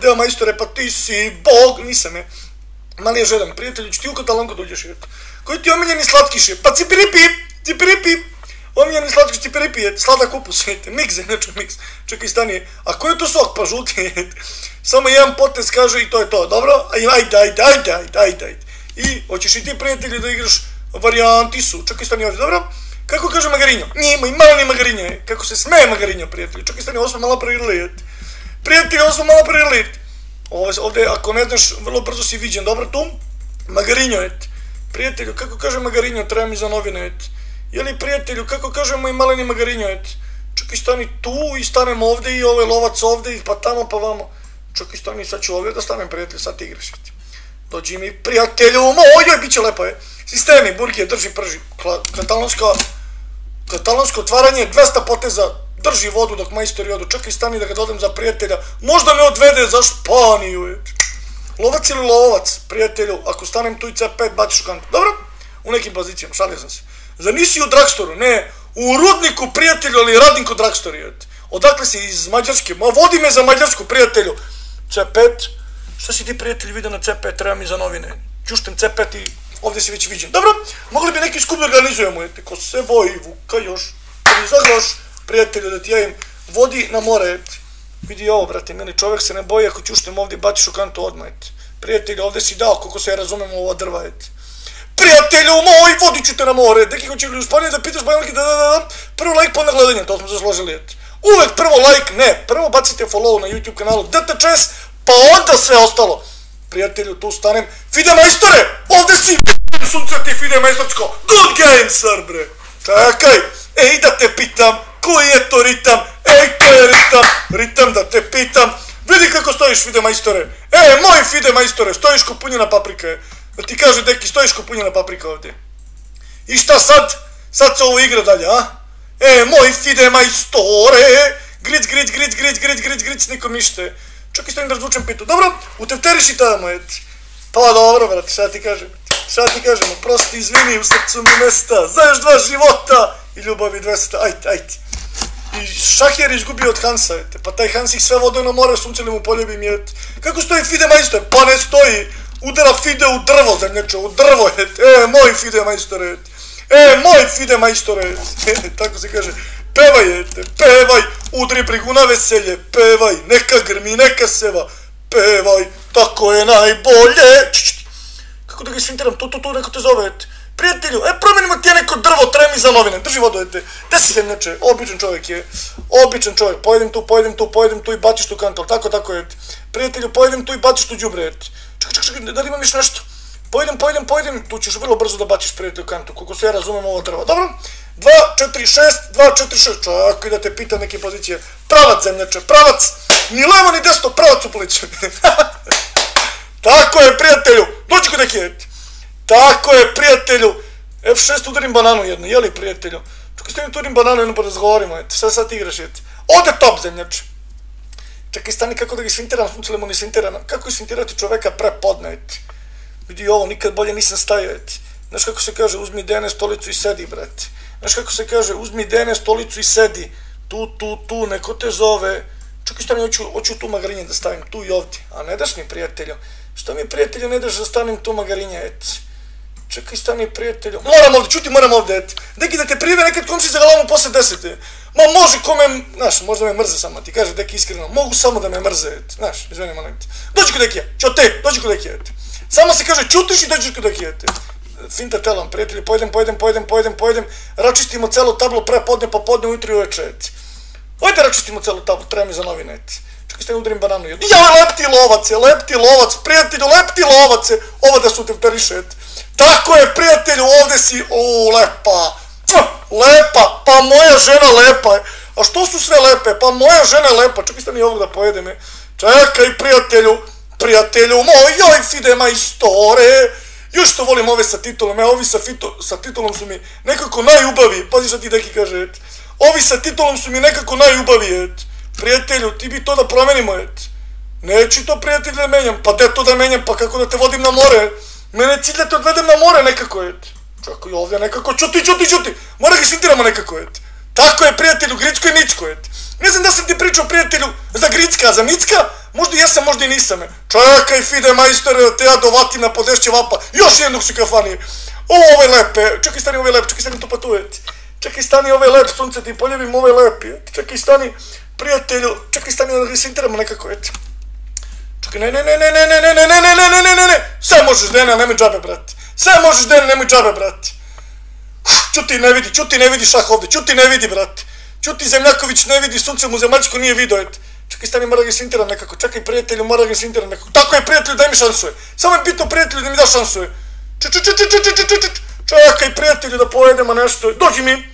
Deo majstore, pa ti si bog, nisam je. Mali je žedan, prijatelju, ću ti u katalonku dođeš jet. Koji ti omiljeni slatkiš je? Pa cipiripi, cipiripi. Omiljeni slatkiš cipiripi je, sladak kupus, jete. Miks je, neču miks. Čekaj, stani, a koji je to sok? Pa žuti, jete. Samo jedan potez kaže i to je to, dobro? Ajde, ajde, ajde, ajde, ajde, ajde. I, hoćeš i ti prijatelji da igraš varijanti su. Čekaj, stani ovdje, dobro? Kako kaže Magarinjo? Nije, ima i mali Magarinjo je. Kako se smeje Magarinjo, prijatelji. Čekaj, stani, ovo smo malo pririli, jete. Prijatelji, ovo smo malo pririli, ovdje, ako ne znaš, vrlo brzo si viđen, dobro tu? Magarinjo, et. Prijatelju, kako kaže Magarinjo, treba mi za novine, et. Jeli prijatelju, kako kaže moj maleni Magarinjo, et. Čekaj, stani tu i stanem ovdje i ovaj lovac ovdje i pa tamo pa vamo. Čekaj, stani, sad ću ovdje da stanem, prijatelju, sad ti igraš. Dođi mi, prijatelju, moj, joj, bit će lepo, je. Sistemi, burgije, drži, prži, katalonsko, katalonsko otvaranje, 200 poteza, drži vodu dok majstori odu, čekaj stani da ga dodam za prijatelja, možda me odvede za Španiju, Lovac ili lovac, prijatelju, ako stanem tu i C5, baciš u kantu. Dobro? U nekim pozicijama, šalio sam se. Zar nisi u dragstoru? Ne, u rudniku, prijatelju, ali radniku dragstori, et. Odakle si iz Mađarske? Ma vodi me za Mađarsku, prijatelju. C5, šta si ti prijatelj vidio na C5, treba mi za novine. Čuštem C5 i ovdje si već viđen. Dobro, mogli bi neki skup organizujemo, ete, ko se boji, vuka još, izazvaš, prijatelju, da ti javim, vodi na more. Vidi ovo, brate, meni čovjek se ne boji ako ćuštem ovdje i baciš u kantu odmah. Prijatelju, ovdje si dao, koliko se ja razumem ovo drva. Prijatelju moj, vodit ću te na more, deki hoće li u Španiji da pitaš Banjalki, da, da, da, prvo like po nagledanju, to smo zasložili, et. Uvek prvo like, ne, prvo bacite follow na YouTube kanalu DTČS, pa onda sve ostalo. Prijatelju, tu stanem, Fide majstore, ovdje si, sunce ti Fide majstorsko, good game, sir, bre. Čekaj, ej da te pitam, koji je to ritam, ej to je ritam, ritam da te pitam, vidi kako stojiš Fide majstore, e, moj Fide majstore, stojiš ko punjena paprika, da ti kaže deki, stojiš ko punjena paprika ovdje. I šta sad? Sad se ovo igra dalje, a? E, moj Fide majstore, gric, gric, gric, gric, gric, gric, gric, nikom nište. Čekaj, stojim da razvučem pitu. Dobro, utefteriš i tamo, et. Pa dobro, brate, šta ti kažem? Šta ti kažem? Prosti, izvini, u srcu mi mesta. Još dva života i ljubavi 200. Ajde, ajde. И Шахер изгуби од Ханса, ете. па тај Ханс их све водој на море, сунцеле му полеби мијат. Како стои Фиде мајсторе? Па не стои, удара Фиде у дрво, земјачо, у дрво, ете. Е, мој Фиде мајсторе, ете. Е, мој Фиде мајсторе, Така Тако се каже, певај, ете, певај, утре пригуна веселје, певај, нека грми, нека сева, певај, тако е најбоље. Како да ги свинтерам, то, то, то, некој те зове, ете. Prijatelju, e promenimo ti je neko drvo, tremi za novine, drži vodu, ete, te si zemljače, običan čovjek je, običan čovjek, pojedem tu, pojedem tu, pojedem tu i baciš tu kantor, tako, tako, ete, prijatelju, pojedem tu i baciš tu džubre, čekaj, čekaj, čekaj, da li imam još nešto, pojedem, pojedem, pojedem, tu ćeš vrlo brzo da baciš prijatelju kantu, koliko se ja razumem ovo drvo, dobro, 2, 4, 6, 2, 4, 6, čekaj da te pitam neke pozicije, pravac zemljače, pravac, ni levo ni desno, pravac u pliću, tako je, prijatelju, dođi kod neki, tako je, prijatelju. F6 udarim bananu jednu, jeli prijatelju? Čekaj, stani udarim bananu jednu pa razgovorimo, eto. Šta sad igraš, eto? Ode top, zemljač. Čekaj, stani kako da ga svintiram, suncelemo ni svintiram. Kako je svintirati čoveka prepodne, eto? Vidi ovo, nikad bolje nisam stavio, eto. Znaš kako se kaže, uzmi dene stolicu i sedi, brate. Znaš kako se kaže, uzmi dene stolicu i sedi. Tu, tu, tu, neko te zove. Čekaj, stani, hoću, hoću tu magarinje da stavim, tu i ovdje. A ne daš mi, prijatelju? Što mi, prijatelju, ne daš da stavim tu magarinje, eto? Čekaj, stani prijatelju. Moram ovdje, čuti, moram ovdje, et. Deki da te prive nekad komši za glavom posle desete. Ma može kome, znaš, možda me mrze samo, ti kaže Deki iskreno. Mogu samo da me mrze, et. Znaš, izveni molim te. Dođi kod Dekija, čo te, dođi kod Dekija, et. Samo se kaže čutiš i dođi kod Dekija, et. Finta telom, prijatelji, pojedem, pojedem, pojedem, pojedem, pojedem. Račistimo celo tablo pre podne, pa podne ujutro i uveče, et. Hajde račistimo celo tablo, treba mi za novine, et. Čekaj, ste udarim bananu jednu. Ja, lepti lovac lepti lovac, prijatelju, lepti lovac. Ovo da su te vteriše, et. Tako je, prijatelju, ovdje si, o, lepa, lepa, pa moja žena lepa, a što su sve lepe, pa moja žena je lepa, čekaj ste mi ovog da pojedem, je. čekaj, prijatelju, prijatelju moj, joj, fide majstore, još što volim ove sa titulom, ja, ovi sa, fito, sa titulom su mi nekako najubavi, pazi što ti deki kaže, ovi sa titulom su mi nekako najubavi, et. prijatelju, ti bi to da promenimo, et. neću to prijatelj da menjam, pa de to da menjam, pa kako da te vodim na more, et. Mene cilj da te odvedem na more nekako, et. Čekaj, ovdje nekako, čuti, čuti, čuti. Mora ga sintiramo nekako, et. Tako je, prijatelju, Gricko i Nicko, et. Ne znam da sam ti pričao, prijatelju, za Gricka, a za Nicka, Možda jesam, možda i nisam. Čekaj, Fide majstore, te ja dovatim na podešće vapa. Još jednog si kafanije. O, ovaj lepe. Čekaj, stani ovaj lep, čekaj, stani to patujeti. Čekaj, stani ovaj lep, sunce ti poljubim, ovaj lep. Čekaj, stani, prijatelju, čekaj, stani da se interamo nekako, eti. Čekaj, ne, ne, ne, ne, ne, ne, ne, ne, ne, ne, ne, ne, ne, ne, ne, sve možeš, Dene, nemoj džabe, brate. Sve možeš, Dene, nemoj džabe, brate. Čuti ne vidi, čuti ne vidi šah ovde, čuti ne vidi, brate. Čuti Zemljaković ne vidi, sunce mu zemaljsko nije video, eti. Čekaj, stani, mora ga sintiram nekako, čekaj, prijatelju, mora ga sintiram nekako. Tako je, prijatelju, daj mi šansu. Samo je bitno, prijatelju, da mi da šansu, je. Čekaj, prijatelju, da pojedemo nešto, dođi mi.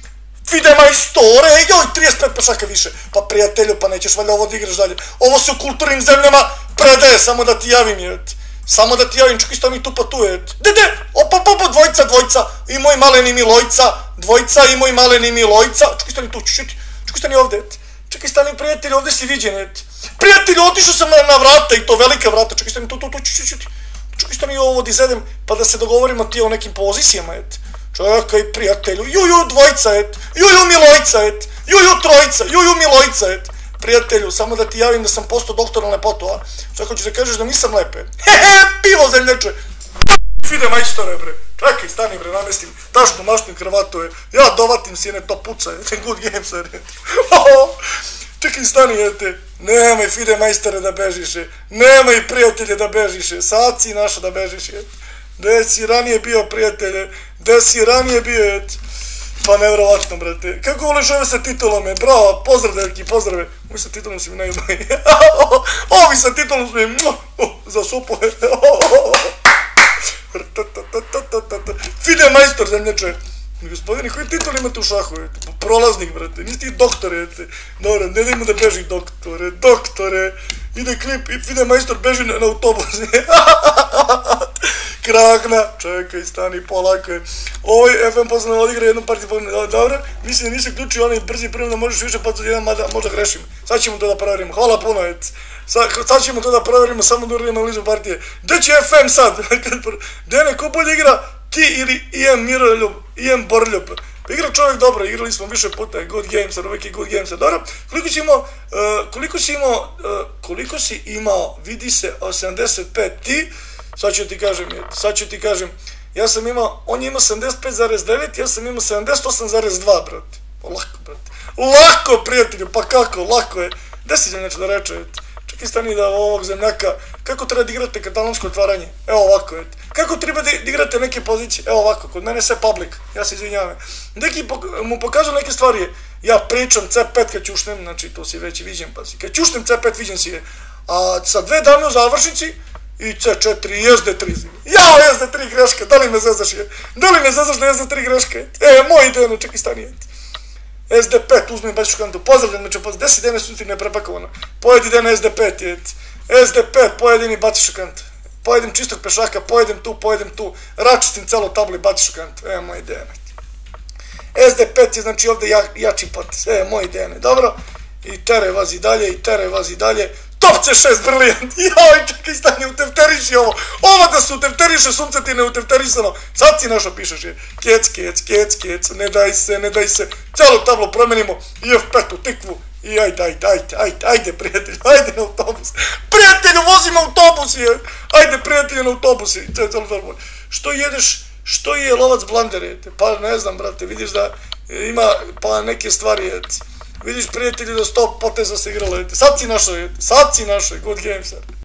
Fide majstore, joj, 35 pešaka više. Pa prijatelju, pa nećeš valjda ovo da igraš dalje. Ovo se u kulturnim zemljama predaje, samo da ti javim, je. Samo da ti javim, čekaj, sto mi tu pa tu, je. De, de, opa, opa, opa, dvojca, dvojca, i moj maleni Milojca, dvojca i moj maleni Milojca. Čekaj, stani tu, čekaj, čekaj, stani ovde, et. Čekaj, stani, prijatelj, ovde si viđen, et. Prijatelj, otišao sam na, na vrata i to velika vrata, čekaj, stani tu, tu, tu, čekaj, čekaj, čekaj, stani ovo da pa da se dogovorimo ti o nekim pozicijama, et. Čekaj, prijatelju, juju dvojca, et, juju Milojca, et, juju trojca, juju Milojca, et. Prijatelju, samo da ti javim da sam postao doktor na lepotu, a? Šta hoćeš da kažeš da nisam lepe? Hehe, pivo zemljače! Fide majstore, bre. Čekaj, stani, bre, namestim tašnu mašnu kravatu, je. Ja dovatim sine, to puca, je. Good games, je. Čekaj, stani, jete. Nemoj, Fide majstore, da bežiše. Nemoj, prijatelje, da bežiše. Sad si naša da bežiše. Gde si ranije bio, prijatelje? Gde si ranije bio, jete? Pa nevrovatno, brate. Kako voliš ove sa titulom, je? Bravo, pozdrav, devki, pozdrave. Ovi sa titulom si mi najbolji. Ovi sa titulom su mi za supu. Fide majstor zemljače. Gospodine, koji titul imate u šahu? Prolaznik, brate. Nisi ti doktor, jete. Dobro, ne dajmo da beži doktore. Doktore. Ide klip i Fide majstor beži na, na autobus. Krakna. Čekaj, stani, polako je. Ovoj FM posle odigra jednu partiju pogledaj. Dobro, mislim da nisi uključio onaj brzi primjer da možeš više pacati jedan, mada možda grešim. Sad ćemo to da proverimo. Hvala puno, et. Sad, sad ćemo to da proverimo, samo da uradimo analizu partije. Gde će FM sad? Dene, ko bolje igra? Ti ili Ian Miroljub, Ian Borljub? Pa igra čovjek dobro, igrali smo više puta, good games, uvijek je good games, dobro. Koliko si imao, uh, koliko si imao, uh, koliko si imao, vidi se, 75 ti, sad ću ti kažem, sad ću ti kažem, ja sam imao, on je imao 75,9, ja sam imao 78,2, brate. Pa lako, brate. Lako, prijatelju, pa kako, lako je. Gde si nešto da reče? Čekaj stani da ovog zemljaka, kako treba da igrate katalonsko otvaranje? Evo ovako, eto. Kako treba da igrate neke pozicije? Evo ovako, kod mene sve public, ja se izvinjavam. Neki mu pokažu neke stvari, ja pričam C5 kad ćušnem, znači to si već viđen, pa si. Kad ćušnem C5 viđen si je. A sa dve dame u završnici, i C4 i SD3. Jao, SD3 greška, da li me zezaš je? Da li me zezaš na SD3 greška? E, moj idejno, čekaj stani. SD5, uzmem baš škantu, pozdravljam, među pozdravljam, desi dene su ti neprepakovano. Pojedi den SD5, je. SD5, pojedin i baci škant. Pojedem čistog pešaka, pojedem tu, pojedem tu, račistim celo tablo i baci škant. E, moj idejno. SD5 je znači ovde ja, jači potes. E, moj idejno. Dobro? I tere vazi dalje, i tere vazi dalje. Top C6 briljant. Joj, čekaj, stani, utefteriši ovo. Ovo da se utefteriše, sunce ti ne utefterisano. Sad si našo pišeš je. Kec, kec, kec, kec, ne daj se, ne daj se. Celo tablo promenimo i F5 u tikvu. I ajde, ajde, ajde, ajde, ajde, prijatelj, ajde na autobus. Prijatelju, vozim autobus je. Ajde, prijatelju, na autobus je. Što jedeš, što je lovac blandere? Pa ne znam, brate, vidiš da ima pa neke stvari, je. Vidiš prijatelji da sto poteza se igralo, sad si našao, sad si našao, good game, sir.